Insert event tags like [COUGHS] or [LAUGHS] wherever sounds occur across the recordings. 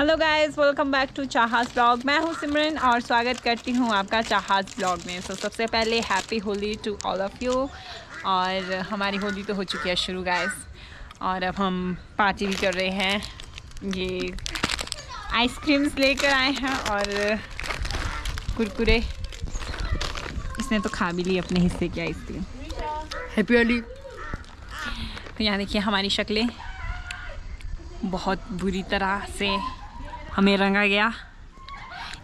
Hello guys welcome back to Chahat blog मैं हूँ सिमरन और स्वागत करती हूँ आपका चाहत ब्लॉग में। सो so, सबसे पहले happy Holi to all of you और हमारी होली तो हो चुकी है शुरू गाइस और अब हम पार्टी भी कर रहे हैं। ये आइसक्रीम्स लेकर आए हैं और कुरकुरे। इसने तो खा भी ली अपने हिस्से की आइसक्रीम हैप्पी होली तो यहाँ देखिए हमारी शक्लें बहुत बुरी तरह से हमें रंगा गया।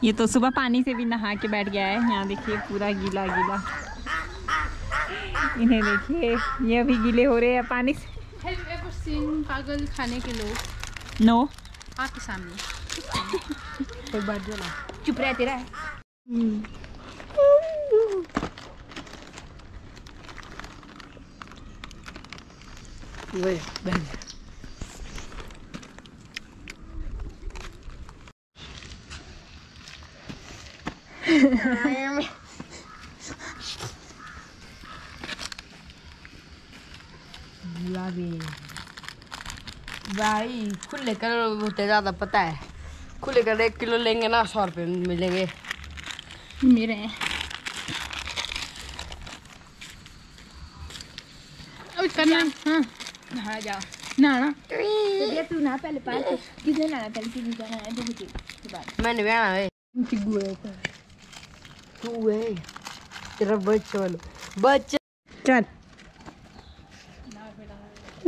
ये तो सुबह पानी से भी नहा के बैठ गया है। यहाँ देखिए पूरा गीला गीला। इन्हें देखिए ये अभी गीले हो रहे हैं पानी से। पागल खाने के लोग। No no. आपके सामने। चुप रह तेरा वही भाई खुले कलर होते ज़्यादा पता है खुले कलर एक किलो लेंगे ना सौ रुपये मिलेंगे मेरे अब करना हाँ नहा जाओ ना ना तो तू ना पहले पास किसने ना पहले है मैंने भी आना है तू है। तेरा बच्चा वाला। बच्चा चल।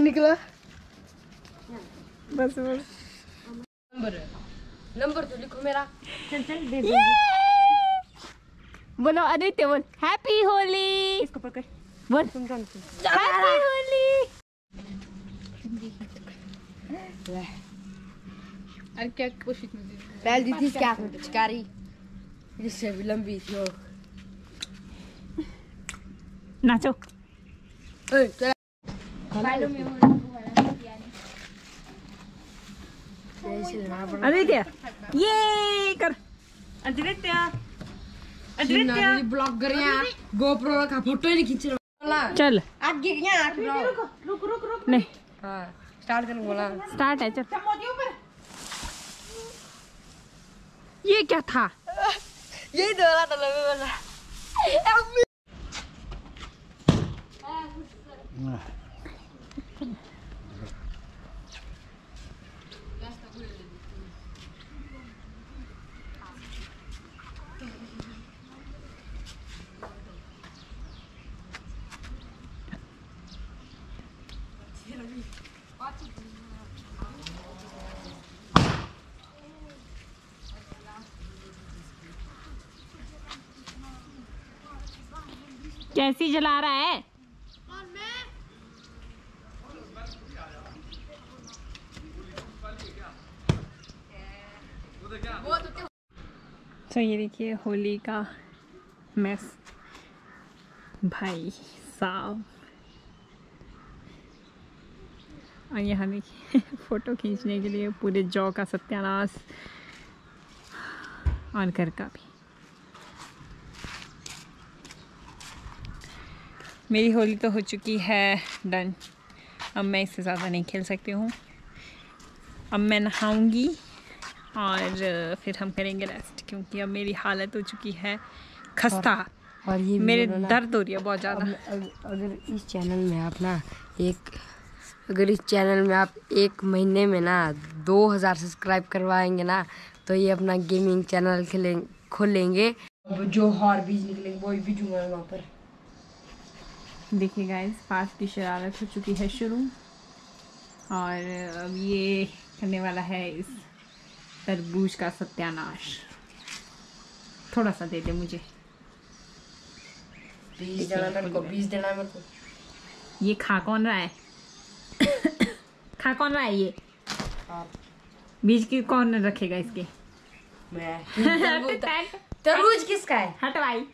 निकला। बस बस। नंबर नंबर तो लिखो मेरा। चल चल दे बोलो आदित्य बोल। हैप्पी होली इसको पकड़। बोल। हैप्पी होली अरे क्या कोशिश में पहले दी थी में पिचकारी। जिससे भी लंबी थी नाचो हो पड़ा आदित्य ये कर आदित्य यहाँ गोप्रो का फ़ोटो ही नहीं खींच रहा चल यहाँ आके रहो रुक रुक रुक नहीं हाँ स्टार्ट करने बोला स्टार्ट है चल ये क्या था यही तो रहा था लगे वाला कैसी जला रहा है? तो ये देखिए होली का मैस भाई साहब। और यहाँ देखिए [LAUGHS] फ़ोटो खींचने के लिए पूरे जौ का सत्यानाश। और घर का भी। मेरी होली तो हो चुकी है डन। अब मैं इससे ज़्यादा नहीं खेल सकती हूँ। अब मैं नहाऊँगी और फिर हम करेंगे रेस्ट क्योंकि अब मेरी हालत हो चुकी है खस्ता। और ये मेरे दर्द हो रही है बहुत ज़्यादा। अगर इस चैनल में आप ना एक अगर इस चैनल में आप एक महीने में ना दो हज़ार सब्सक्राइब करवाएँगे ना तो ये अपना गेमिंग चैनल खेलें खोलेंगे। अब जो हॉर बीज निकलेंगे वो भी दूँगा वहाँ पर। देखिए गाइस फास्ट की शरारत हो चुकी है शुरू। और अब ये करने वाला है इस तरबूज का सत्यानाश। थोड़ा सा दे दे मुझे। बीज देना मेरे को बीज देना मेरे को। ये खा कौन रहा है? [COUGHS] खा कौन रहा है ये? बीज की कौन रखेगा इसके? मैं। [LAUGHS] तरबूज किसका है? हटवाई।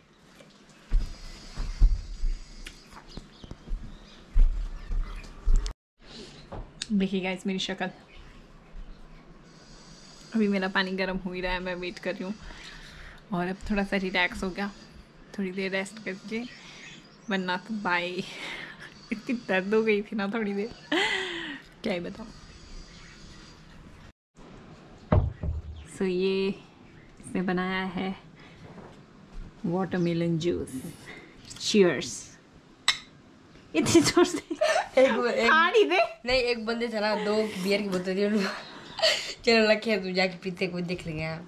देखिएगा इस मेरी शक्ल। अभी मेरा पानी गर्म हो ही रहा है, मैं वेट कर रही हूँ। और अब थोड़ा सा रिलैक्स हो गया। थोड़ी देर रेस्ट करके। वरना तो बाय इतनी दर्द हो गई थी ना थोड़ी देर। क्या ही बताऊँ। सो ये इसने बनाया है वाटरमेलन जूस चीयर्स इतनी ज़ोर से। एक एक पानी दे। नहीं एक बंदे थे ना दो बियर की बोतल थी चलो रखे तू जाके पीते कोई देख लेंगे यहाँ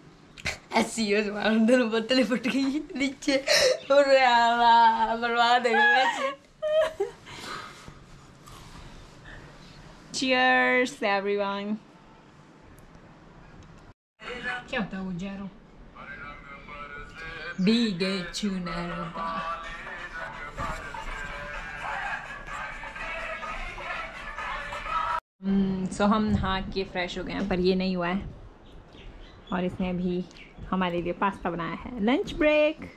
ऐसी हो तुम्हारा दोनों बोतलें फट गई नीचे। बर्बाद हो Cheers, everyone. क्या होता है वो जैरो? बीगे चुनरदा सो so, हम नहा के फ्रेश हो गए हैं पर ये नहीं हुआ है। और इसने अभी हमारे लिए पास्ता बनाया है। Lunch break